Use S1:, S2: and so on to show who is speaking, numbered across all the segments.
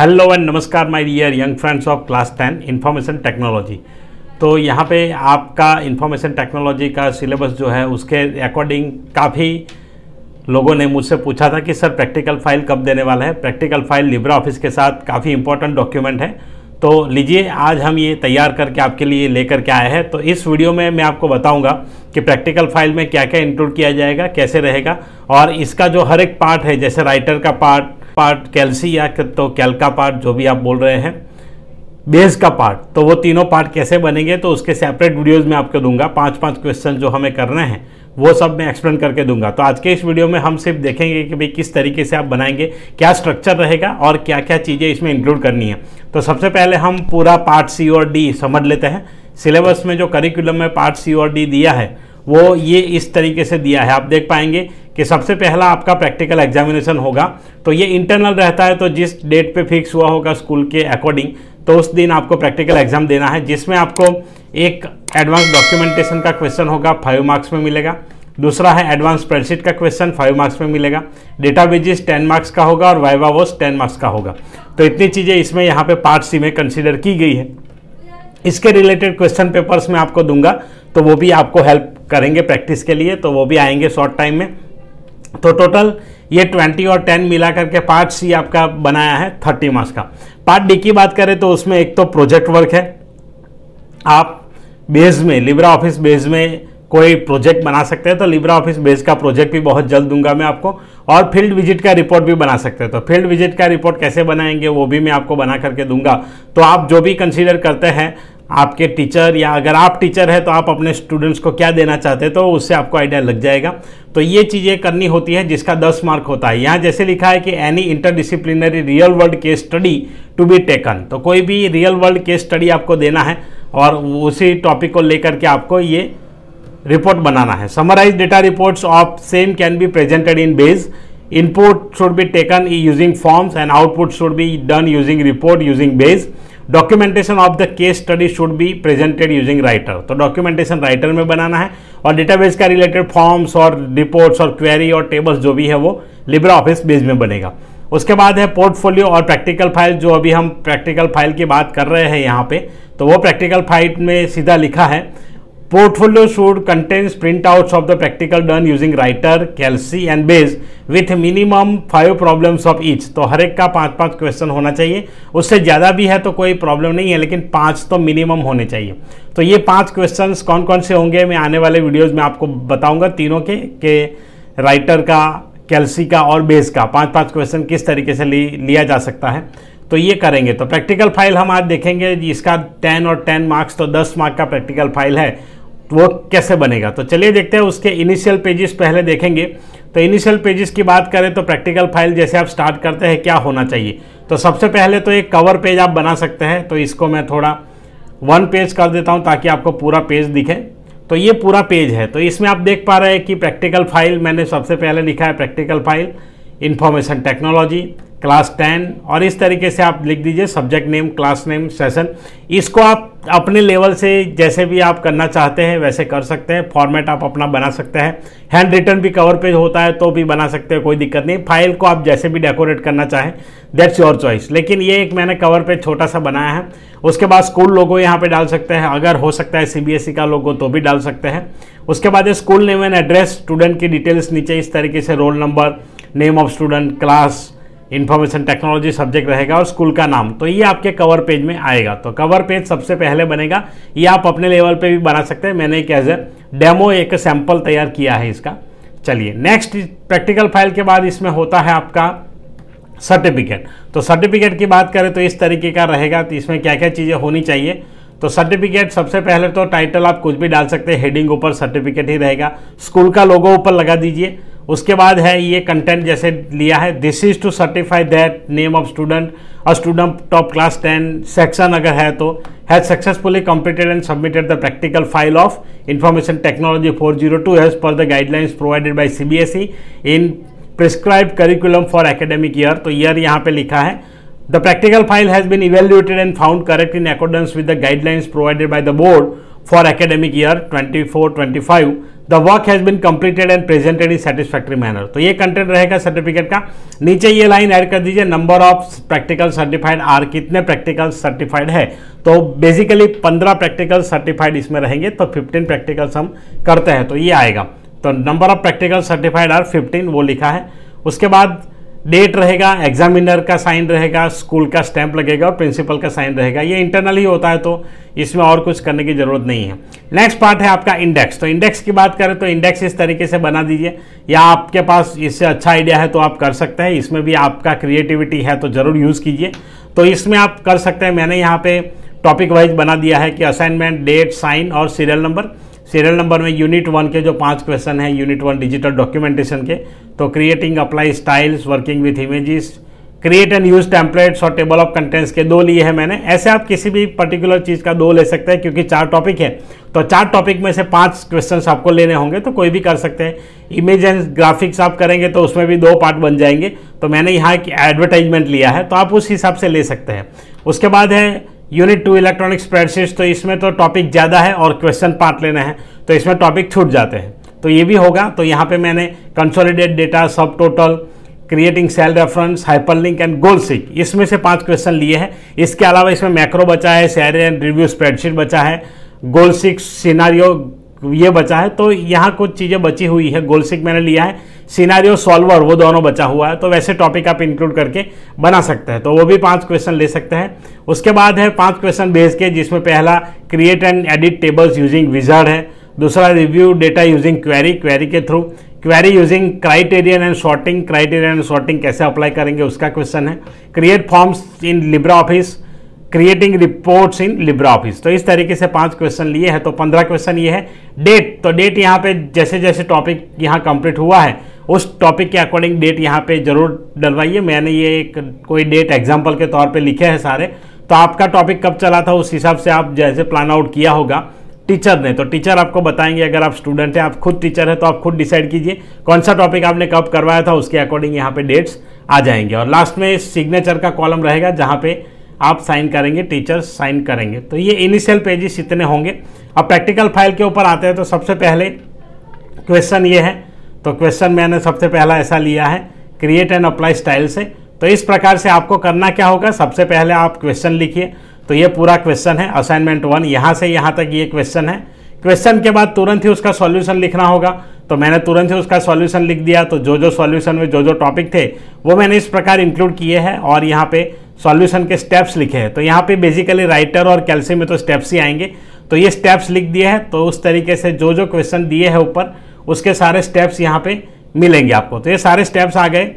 S1: Hello and नमस्कार my dear young friends of class ten, information technology. तो यहाँ पे आपका इन्फॉर्मेशन टेक्नोलॉजी का सिलेबस जो है, उसके अकॉर्डिंग काफ़ी लोगों ने मुझसे पूछा था कि, सर प्रैक्टिकल फ़ाइल कब देने वाला है? प्रैक्टिकल फ़ाइल लिब्रा ऑफ़िस के साथ काफ़ी इंपॉर्टेंट डॉक्यूमेंट है। तो लीजिए, आज हम ये तैयार करके आपके लिए लेकर के आए हैं। तो इस वीडियो में मैं आपको बताऊँगा कि प्रैक्टिकल फ़ाइल में क्या क्या इंक्लूड किया जाएगा, कैसे रहेगा। और इसका जो हर एक पार्ट है, जैसे राइटर का पार्ट पार्ट कैल्सी या तो कैल का पार्ट, जो भी आप बोल रहे हैं, बेस का पार्ट तो वो तीनों पार्ट कैसे बनेंगे तो उसके सेपरेट वीडियोज़ में आपको दूँगा। पाँच पाँच क्वेश्चन जो हमें करने हैं, वो सब मैं एक्सप्लेन करके दूँगा। तो आज के इस वीडियो में हम सिर्फ़ देखेंगे कि भाई किस तरीके से आप बनाएँगे, क्या स्ट्रक्चर रहेगा और क्या क्या चीज़ें इसमें इंक्लूड करनी है। तो सबसे पहले हम पूरा पार्ट सी और डी समझ लेते हैं। सिलेबस में जो करिकुलम में पार्ट सी और डी दिया है, वो ये इस तरीके से दिया है। आप देख पाएँगे कि सबसे पहला आपका प्रैक्टिकल एग्जामिनेशन होगा। तो ये इंटरनल रहता है तो जिस डेट पे फिक्स हुआ होगा स्कूल के अकॉर्डिंग तो उस दिन आपको प्रैक्टिकल एग्ज़ाम देना है, जिसमें आपको एक एडवांस डॉक्यूमेंटेशन का क्वेश्चन होगा फाइव मार्क्स में मिलेगा। दूसरा है एडवांस स्प्रेडशीट का क्वेश्चन फाइव मार्क्स में मिलेगा। डेटा बेजिस टेन मार्क्स का होगा और वाइवा वोस टेन मार्क्स का होगा। तो इतनी चीज़ें इसमें यहाँ पे पार्ट सी में कंसिडर की गई है। इसके रिलेटेड क्वेश्चन पेपर्स मैं आपको दूँगा तो वो भी आपको हेल्प करेंगे प्रैक्टिस के लिए तो वो भी आएँगे शॉर्ट टाइम में। तो टोटल ये 20 और 10 मिला करके पार्ट सी आपका बनाया है 30 मार्क्स का। पार्ट डी की बात करें तो उसमें एक तो प्रोजेक्ट वर्क है। आप बेस में लिब्रा ऑफ़िस बेस में कोई प्रोजेक्ट बना सकते हैं तो लिब्रा ऑफ़िस बेस का प्रोजेक्ट भी बहुत जल्द दूँगा मैं आपको। और फ़ील्ड विज़िट का रिपोर्ट भी बना सकते हैं। तो फ़ील्ड विज़िट का रिपोर्ट कैसे बनाएँगे, वो भी मैं आपको बना करके दूँगा। तो आप जो भी कंसीडर करते हैं आपके टीचर या अगर आप टीचर हैं तो आप अपने स्टूडेंट्स को क्या देना चाहते हैं तो उससे आपको आइडिया लग जाएगा। तो ये चीज़ें करनी होती है जिसका 10 मार्क होता है। यहाँ जैसे लिखा है कि any interdisciplinary real world case study to be taken तो कोई भी रियल वर्ल्ड केस स्टडी आपको देना है और उसी टॉपिक को लेकर के आपको ये रिपोर्ट बनाना है। Summarize data reports of same can be presented in Base input should be taken using forms and output should be done using report using Base documentation of the case study should be presented using Writer तो documentation writer में बनाना है और database का related forms और reports और query और tables जो भी है वो लिब्रा ऑफ़िस बेस में बनेगा। उसके बाद है पोर्टफोलियो और प्रैक्टिकल फ़ाइल जो अभी हम प्रैक्टिकल फ़ाइल की बात कर रहे हैं यहाँ पे तो वो प्रैक्टिकल फ़ाइल में सीधा लिखा है। Portfolio should contain printouts of the practical done using writer, Kelsey and base with minimum five problems of each तो हर एक का पाँच पाँच क्वेश्चन होना चाहिए। उससे ज़्यादा भी है तो कोई प्रॉब्लम नहीं है लेकिन पाँच तो मिनिमम होने चाहिए। तो ये पाँच क्वेश्चंस कौन कौन से होंगे मैं आने वाले वीडियोज़ में आपको बताऊँगा तीनों के के राइटर का कैल्सी का और बेस का। पाँच पाँच क्वेश्चन किस तरीके से ली, लिया जा सकता है। तो ये करेंगे। तो प्रैक्टिकल फ़ाइल हम आज देखेंगे इसका टेन और टेन मार्क्स तो दस मार्क का प्रैक्टिकल फ़ाइल है। वो कैसे बनेगा? तो चलिए देखते हैं, उसके इनिशियल पेजेस पहले देखेंगे। तो इनिशियल पेजेस की बात करें तो प्रैक्टिकल फ़ाइल जैसे आप स्टार्ट करते हैं, क्या होना चाहिए? तो सबसे पहले तो एक कवर पेज आप बना सकते हैं। तो इसको मैं थोड़ा वन पेज कर देता हूँ ताकि आपको पूरा पेज दिखे। तो ये पूरा पेज है। तो इसमें आप देख पा रहे हैं कि प्रैक्टिकल फ़ाइल मैंने सबसे पहले लिखा है practical file information technology class ten और इस तरीके से आप लिख दीजिए subject name class name session इसको आप अपने लेवल से जैसे भी आप करना चाहते हैं, वैसे कर सकते हैं। फॉर्मेट आप अपना बना सकते हैं। हैंड रिटर्न भी कवर पेज होता है तो भी बना सकते हैं, कोई दिक्कत नहीं। फ़ाइल को आप जैसे भी डेकोरेट करना चाहें दैट्स योर चॉइस लेकिन ये एक मैंने कवर पेज छोटा सा बनाया है। उसके बाद स्कूल लोगो यहाँ पे डाल सकते हैं। अगर हो सकता है सीबीएसई का लोगो तो भी डाल सकते हैं। उसके बाद ये school name and address student की डिटेल्स नीचे इस तरीके से roll number name of student class information technology subject रहेगा और स्कूल का नाम। तो ये आपके कवर पेज में आएगा। तो कवर पेज सबसे पहले बनेगा। ये आप अपने लेवल पे भी बना सकते हैं। मैंने एक एज ए डेमो एक सैंपल तैयार किया है इसका। चलिए नेक्स्ट प्रैक्टिकल फ़ाइल के बाद इसमें होता है आपका सर्टिफिकेट तो सर्टिफिकेट की बात करें तो इस तरीके का रहेगा। तो इसमें क्या क्या चीज़ें होनी चाहिए? तो सर्टिफिकेट सबसे पहले तो टाइटल आप कुछ भी डाल सकते हैं। हेडिंग ऊपर सर्टिफिकेट ही रहेगा। स्कूल का लोगो ऊपर लगा दीजिए। उसके बाद है ये कंटेंट जैसे लिया है। This is to certify that name of student और student top class ten section अगर है तो has successfully completed and submitted the practical file of information technology four zero two as per the guidelines provided by C B S E in prescribe curriculum for academic year तो year यहाँ पे लिखा है। The practical file has been evaluated and found correct in accordance with the guidelines provided by the board for academic year 24-25 the work has been completed and presented in satisfactory manner तो ये content रहेगा certificate का। नीचे ये line add कर दीजिए number of practical certified are कितने practical certified है। तो बेसिकली 15 प्रैक्टिकल सर्टिफाइड इसमें रहेंगे तो 15 प्रैक्टिकल्स हम करते हैं तो ये आएगा। तो number of practical certified are 15 वो लिखा है। उसके बाद डेट रहेगा एग्जामिनर का साइन रहेगा स्कूल का स्टैंप लगेगा और प्रिंसिपल का साइन रहेगा। ये इंटरनल ही होता है तो इसमें और कुछ करने की ज़रूरत नहीं है। नेक्स्ट पार्ट है आपका इंडेक्स तो इंडेक्स की बात करें तो इंडेक्स इस तरीके से बना दीजिए। या आपके पास इससे अच्छा आइडिया है तो आप कर सकते हैं। इसमें भी आपका क्रिएटिविटी है तो ज़रूर यूज़ कीजिए। तो इसमें आप कर सकते हैं। मैंने यहाँ पे टॉपिक वाइज बना दिया है कि असाइनमेंट डेट साइन और सीरियल नंबर सीरियल नंबर में यूनिट वन के जो पाँच क्वेश्चन हैं यूनिट वन डिजिटल डॉक्यूमेंटेशन के तो creating apply styles working with images create and use templates और टेबल ऑफ़ कंटेंट्स के दो लिए हैं मैंने। ऐसे आप किसी भी पर्टिकुलर चीज़ का दो ले सकते हैं, क्योंकि चार टॉपिक है। तो चार टॉपिक में से पाँच क्वेश्चंस आपको लेने होंगे तो कोई भी कर सकते हैं। इमेज एंड ग्राफिक्स आप करेंगे तो उसमें भी दो पार्ट बन जाएँगे। तो मैंने यहाँ एक एडवर्टाइजमेंट लिया है तो आप उस हिसाब से ले सकते हैं। उसके बाद है यूनिट टू इलेक्ट्रॉनिक स्प्रेडशीट तो इसमें तो टॉपिक ज़्यादा है और क्वेश्चन पार्ट लेने हैं तो इसमें टॉपिक छूट जाते हैं। तो ये भी होगा तो यहाँ पे मैंने consolidate data subtotal creating cell reference hyperlink and goal seek इसमें से पाँच क्वेश्चन लिए हैं। इसके अलावा इसमें मैक्रो बचा है सैरे एंड रिव्यू स्प्रेडशीट बचा है गोल सिक्स सिनारियो ये बचा है तो यहाँ कुछ चीज़ें बची हुई है। गोल सिक मैंने लिया है सिनारियो सॉल्वर, वो दोनों बचा हुआ है तो वैसे टॉपिक आप इंक्लूड करके बना सकते हैं। तो वो भी पाँच क्वेश्चन ले सकते हैं। उसके बाद है पाँच क्वेश्चन बेस के, जिसमें पहला create and edit tables using wizard है। दूसरा review data using query query के through query using criterion and sorting criterion and sorting कैसे अप्लाई करेंगे, उसका क्वेश्चन है। Create forms in LibreOffice creating reports in LibreOffice तो इस तरीके से पाँच क्वेश्चन लिए हैं तो पंद्रह क्वेश्चन ये है। डेट तो डेट यहाँ पे जैसे जैसे टॉपिक यहाँ कंप्लीट हुआ है, उस टॉपिक के अकॉर्डिंग डेट यहाँ पे ज़रूर डलवाइए। मैंने ये एक कोई डेट एग्ज़ाम्पल के तौर पे लिखे हैं सारे। तो आपका टॉपिक कब चला था, उस हिसाब से आप जैसे प्लान आउट किया होगा। टीचर ने तो टीचर आपको बताएँगे, अगर आप स्टूडेंट हैं, आप खुद टीचर हैं तो आप खुद डिसाइड कीजिए कौन सा टॉपिक आपने कब करवाया था, उसके अकॉर्डिंग यहाँ पे डेट्स आ जाएँगे। और लास्ट में सिग्नेचर का कॉलम रहेगा, जहाँ पे आप साइन करेंगे टीचर साइन करेंगे। तो ये इनिशियल पेजेस इतने होंगे। अब प्रैक्टिकल फ़ाइल के ऊपर आते हैं तो सबसे पहले क्वेश्चन ये है। तो क्वेश्चन मैंने सबसे पहला ऐसा लिया है क्रिएट एंड अप्लाई स्टाइल से। तो इस प्रकार से आपको करना क्या होगा, सबसे पहले आप क्वेश्चन लिखिए। तो ये पूरा क्वेश्चन है असाइनमेंट वन यहाँ से यहाँ तक ये क्वेश्चन है। क्वेश्चन के बाद तुरंत ही उसका सॉल्यूशन लिखना होगा। तो मैंने तुरंत ही उसका सॉल्यूशन लिख दिया। तो जो जो सॉल्यूशन में जो जो टॉपिक थे, वो मैंने इस प्रकार इंक्लूड किए हैं। और यहाँ पे सॉल्यूशन के स्टेप्स लिखे हैं। तो यहाँ पे बेसिकली राइटर और कैल्सी में तो स्टेप्स ही आएँगे। तो ये स्टेप्स लिख दिए हैं। तो उस तरीके से जो जो क्वेश्चन दिए हैं ऊपर, उसके सारे स्टेप्स यहाँ पे मिलेंगे आपको। तो ये सारे स्टेप्स आ गए।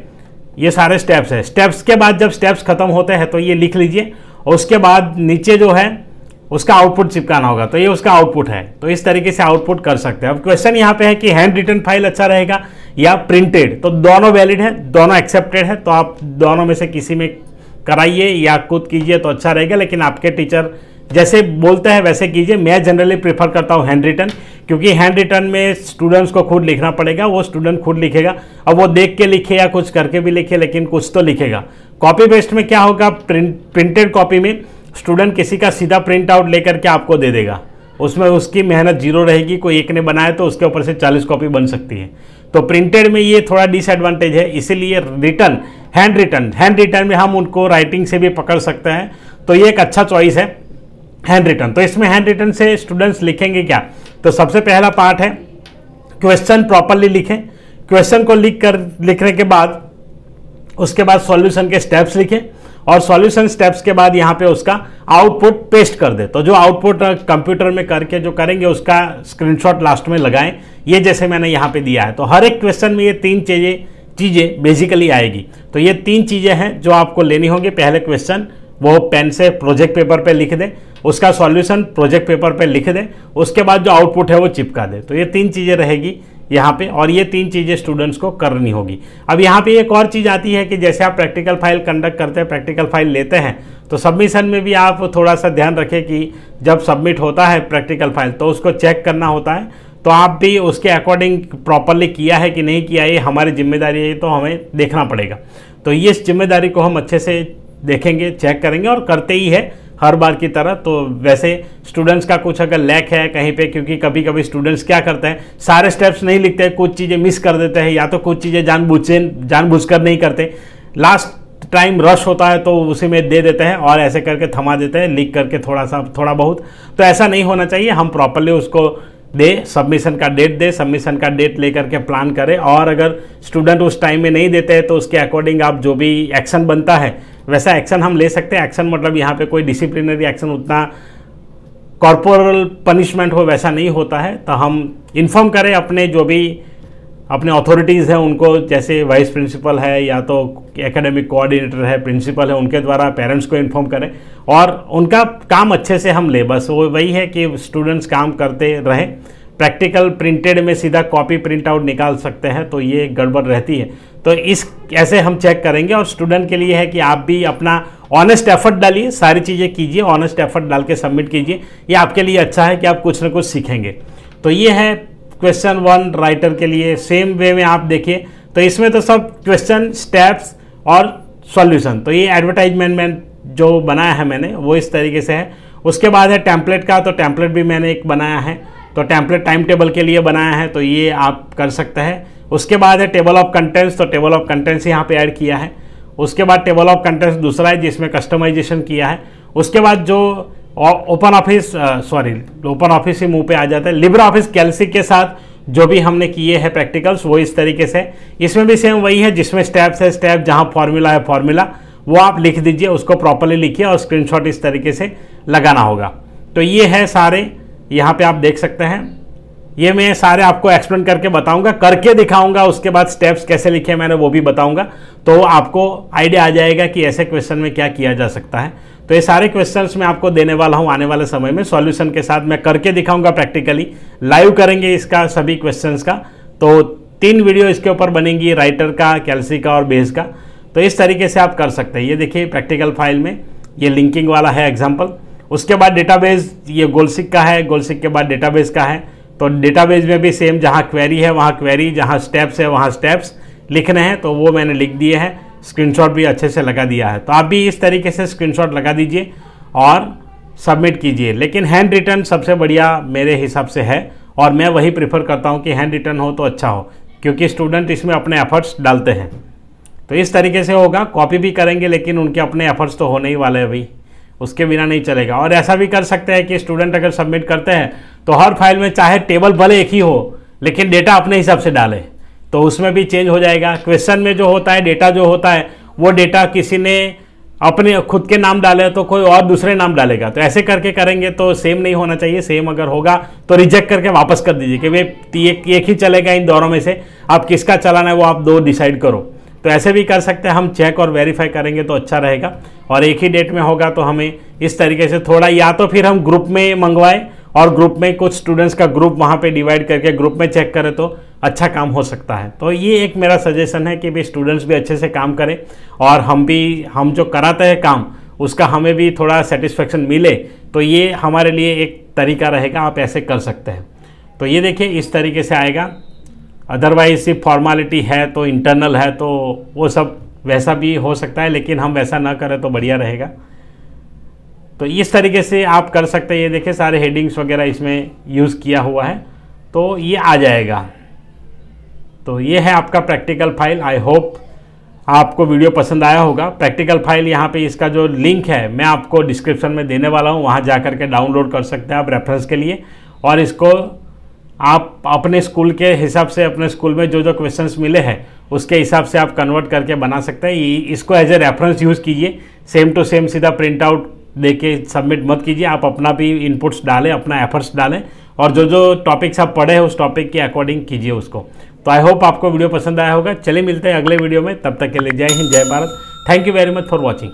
S1: ये सारे स्टेप्स है। स्टेप्स के बाद जब स्टेप्स खत्म होते हैं तो ये लिख लीजिए। और उसके बाद नीचे जो है, उसका आउटपुट चिपकाना होगा। तो ये उसका आउटपुट है। तो इस तरीके से आउटपुट कर सकते हैं। अब क्वेश्चन यहाँ पे है कि हैंड रिटर्न फ़ाइल अच्छा रहेगा या प्रिंटेड तो दोनों वैलिड है, दोनों एक्सेप्टेड है। तो आप दोनों में से किसी में कराइए या खुद कीजिए तो अच्छा रहेगा, लेकिन आपके टीचर जैसे बोलते हैं वैसे कीजिए। मैं जनरली प्रेफर करता हूँ हैंड रिटर्न क्योंकि हैंड रिटर्न में स्टूडेंट्स को खुद लिखना पड़ेगा, वो स्टूडेंट खुद लिखेगा अब वो देख के लिखे या कुछ करके भी लिखे, लेकिन कुछ तो लिखेगा। कॉपी पेस्ट में क्या होगा? प्रिंट प्रिंटेड कॉपी में स्टूडेंट किसी का सीधा प्रिंट आउट लेकर के आपको दे देगा। उसमें उसकी मेहनत ज़ीरो रहेगी, कोई एक ने बनाया तो उसके ऊपर से 40 कॉपी बन सकती है। तो प्रिंटेड में ये थोड़ा डिसएडवांटेज है, इसीलिए written handwritten handwritten में हम उनको राइटिंग से भी पकड़ सकते हैं। तो ये एक अच्छा चॉइस है हैंड रिटर्न तो इसमें हैंड रिटर्न से स्टूडेंट्स लिखेंगे क्या? तो सबसे पहला पार्ट है क्वेश्चन प्रॉपरली लिखें। क्वेश्चन को लिख कर, लिखने के बाद, उसके बाद सॉल्यूशन के स्टेप्स लिखें और सॉल्यूशन स्टेप्स के बाद यहाँ पे उसका आउटपुट पेस्ट कर दे। तो जो आउटपुट कंप्यूटर में करके जो करेंगे, उसका स्क्रीनशॉट लास्ट में लगाएँ। ये जैसे मैंने यहाँ पे दिया है। तो हर एक क्वेश्चन में ये तीन चीज़ें चीज़ें बेसिकली आएगी। तो ये तीन चीज़ें हैं जो आपको लेनी होंगी। पहले क्वेश्चन वो पेन से प्रोजेक्ट पेपर पे लिख दें। उसका सॉल्यूशन प्रोजेक्ट पेपर पे लिख दें। उसके बाद जो आउटपुट है वो चिपका दें। तो ये तीन चीज़ें रहेगी यहाँ पे और ये तीन चीज़ें स्टूडेंट्स को करनी होगी। अब यहाँ पे एक और चीज़ आती है कि जैसे आप प्रैक्टिकल फ़ाइल कंडक्ट करते हैं प्रैक्टिकल फ़ाइल लेते हैं तो सबमिशन में भी आप थोड़ा सा ध्यान रखें कि जब सबमिट होता है प्रैक्टिकल फ़ाइल तो उसको चेक करना होता है। तो आप भी उसके अकॉर्डिंग प्रॉपरली किया है कि नहीं किया, ये हमारी ज़िम्मेदारी है तो हमें देखना पड़ेगा। तो ये इस ज़िम्मेदारी को हम अच्छे से देखेंगे चेक करेंगे और करते ही है हर बार की तरह। तो वैसे स्टूडेंट्स का कुछ अगर लैक है कहीं पे, क्योंकि कभी कभी स्टूडेंट्स क्या करते हैं, सारे स्टेप्स नहीं लिखते हैं कुछ चीज़ें मिस कर देते हैं, या तो कुछ चीज़ें जानबूझ से जानबूझ कर नहीं करते। लास्ट टाइम रश होता है तो उसी में दे देते हैं और ऐसे करके थमा देते हैं, लिख करके थोड़ा सा, थोड़ा बहुत। तो ऐसा नहीं होना चाहिए, हम प्रॉपरली उसको दे सबमिशन का डेट दे सबमिशन का डेट लेकर के प्लान करें। और अगर स्टूडेंट उस टाइम में नहीं देते हैं तो उसके अकॉर्डिंग आप जो भी एक्शन बनता है, वैसा एक्शन हम ले सकते हैं। एक्शन मतलब यहाँ पे कोई डिसिप्लिनरी एक्शन उतना कॉरपोरल पनिशमेंट हो, वैसा नहीं होता है। तो हम इन्फॉर्म करें अपने जो भी अपने अथॉरिटीज़ हैं, उनको जैसे वाइस प्रिंसिपल है, या तो एकेडमिक कोऑर्डिनेटर है प्रिंसिपल है, उनके द्वारा पेरेंट्स को इन्फॉर्म करें। और उनका काम अच्छे से हम ले बस वो वही है कि स्टूडेंट्स काम करते रहें। प्रैक्टिकल प्रिंटेड में सीधा कॉपी प्रिंट आउट निकाल सकते हैं तो ये गड़बड़ रहती है। तो इस, ऐसे हम चेक करेंगे, और स्टूडेंट के लिए है कि आप भी अपना ऑनेस्ट एफर्ट डालिए, सारी चीज़ें कीजिए ऑनेस्ट एफर्ट डाल के सबमिट कीजिए। ये आपके लिए अच्छा है कि आप कुछ ना कुछ सीखेंगे। तो ये है क्वेश्चन वन राइटर के लिए सेम वे में आप देखिए तो इसमें तो सब क्वेश्चन स्टेप्स और सॉल्यूशन तो ये एडवर्टाइजमेंट में जो बनाया है मैंने, वो इस तरीके से है। उसके बाद है टैंपलेट का तो टैंपलेट भी मैंने एक बनाया है। तो टैंपलेट टाइम टेबल के लिए बनाया है तो ये आप कर सकते हैं। उसके बाद है टेबल ऑफ़ कंटेंट्स तो टेबल ऑफ़ कंटेंट्स यहाँ पे ऐड किया है। उसके बाद टेबल ऑफ़ कंटेंट्स दूसरा है, जिसमें कस्टमाइजेशन किया है। उसके बाद जो OpenOffice sorry OpenOffice ही मुँह पे आ जाता है। लिब्रा ऑफ़िस कैलसी के साथ जो भी हमने किए हैं प्रैक्टिकल्स वो इस तरीके से। इसमें भी सेम वही है, जिसमें स्टेप्स है स्टेप जहाँ फॉर्मूला है फॉर्मूला वो आप लिख दीजिए, उसको प्रॉपरली लिखिए और स्क्रीनशॉट इस तरीके से लगाना होगा। तो ये है सारे, यहाँ पे आप देख सकते हैं। ये मैं सारे आपको एक्सप्लेन करके बताऊँगा, करके दिखाऊँगा, उसके बाद स्टेप्स कैसे लिखे मैंने वो भी बताऊँगा। तो आपको आइडिया आ जाएगा कि ऐसे क्वेश्चन में क्या किया जा सकता है। तो ये सारे क्वेश्चंस मैं आपको देने वाला हूँ आने वाले समय में। सॉल्यूशन के साथ मैं करके दिखाऊँगा प्रैक्टिकली लाइव करेंगे इसका, सभी क्वेश्चंस का। तो तीन वीडियो इसके ऊपर बनेंगी राइटर का कैल्सी का और बेस का। तो इस तरीके से आप कर सकते हैं। ये देखिए प्रैक्टिकल फ़ाइल में ये लिंकिंग वाला है एग्ज़ाम्पल उसके बाद डेटाबेस ये गोलसिक का है। गोलसिक के बाद डेटाबेस का है। तो डेटाबेस में भी सेम जहाँ क्वेरी है, वहाँ क्वेरी जहाँ स्टेप्स है, वहाँ स्टेप्स लिखने हैं तो वो मैंने लिख दिए हैं। स्क्रीनशॉट भी अच्छे से लगा दिया है। तो आप भी इस तरीके से स्क्रीनशॉट लगा दीजिए और सबमिट कीजिए। लेकिन हैंड रिटर्न सबसे बढ़िया मेरे हिसाब से है और मैं वही प्रीफर करता हूँ कि हैंड रिटर्न हो तो अच्छा हो, क्योंकि स्टूडेंट इसमें अपने एफर्ट्स डालते हैं। तो इस तरीके से होगा। कॉपी भी करेंगे, लेकिन उनके अपने एफर्ट्स तो होने ही वाले हैं भाई। उसके बिना नहीं चलेगा। और ऐसा भी कर सकते हैं कि स्टूडेंट अगर सबमिट करते हैं तो हर फ़ाइल में चाहे टेबल भले एक ही हो लेकिन डेटा अपने हिसाब से डालें। तो उसमें भी चेंज हो जाएगा। क्वेश्चन में जो होता है डेटा जो होता है वो डेटा किसी ने अपने खुद के नाम डाले तो कोई और दूसरे नाम डालेगा। तो ऐसे करके करेंगे तो सेम नहीं होना चाहिए। सेम अगर होगा तो रिजेक्ट करके वापस कर दीजिए कि भाई एक, एक ही चलेगा इन दोनों में से। आप किसका चलाना है वो आप दो डिसाइड करो। तो ऐसे भी कर सकते हैं। हम चेक और वेरीफाई करेंगे तो अच्छा रहेगा। और एक ही डेट में होगा तो हमें इस तरीके से थोड़ा या तो फिर हम ग्रुप में मंगवाएँ और ग्रुप में कुछ स्टूडेंट्स का ग्रुप वहाँ पे डिवाइड करके ग्रुप में चेक करें तो अच्छा काम हो सकता है। तो ये एक मेरा सजेशन है कि भी स्टूडेंट्स भी अच्छे से काम करें और हम भी, हम जो कराते हैं काम, उसका हमें भी थोड़ा सेटिस्फेक्शन मिले तो ये हमारे लिए एक तरीका रहेगा, आप ऐसे कर सकते हैं। तो ये देखिए, इस तरीके से आएगा। अदरवाइज़ सिर्फ़ फॉर्मालिटी है तो इंटरनल है तो वो सब वैसा भी हो सकता है, लेकिन हम वैसा ना करें तो बढ़िया रहेगा। तो इस तरीके से आप कर सकते हैं। ये देखिए सारे हेडिंग्स वगैरह इसमें यूज़ किया हुआ है। तो ये आ जाएगा। तो ये है आपका प्रैक्टिकल फ़ाइल आई होप आपको वीडियो पसंद आया होगा। प्रैक्टिकल फ़ाइल यहाँ पे इसका जो लिंक है, मैं आपको डिस्क्रिप्शन में देने वाला हूँ। वहाँ जा करके डाउनलोड कर सकते हैं आप रेफरेंस के लिए। और इसको आप अपने स्कूल के हिसाब से, अपने स्कूल में जो जो क्वेश्चंस मिले हैं, उसके हिसाब से आप कन्वर्ट करके बना सकते हैं। इसको एज ए रेफरेंस यूज़ कीजिए। सेम टू सेम सीधा प्रिंट आउट दे के सबमिट मत कीजिए। आप अपना भी इनपुट्स डालें, अपना एफर्ट्स डालें और जो जो टॉपिक्स आप पढ़े हैं, उस टॉपिक के अकॉर्डिंग कीजिए उसको। तो आई होप आपको वीडियो पसंद आया होगा। चलिए मिलते हैं अगले वीडियो में। तब तक के लिए जय हिंद, जय Bharat. Thank you very much for watching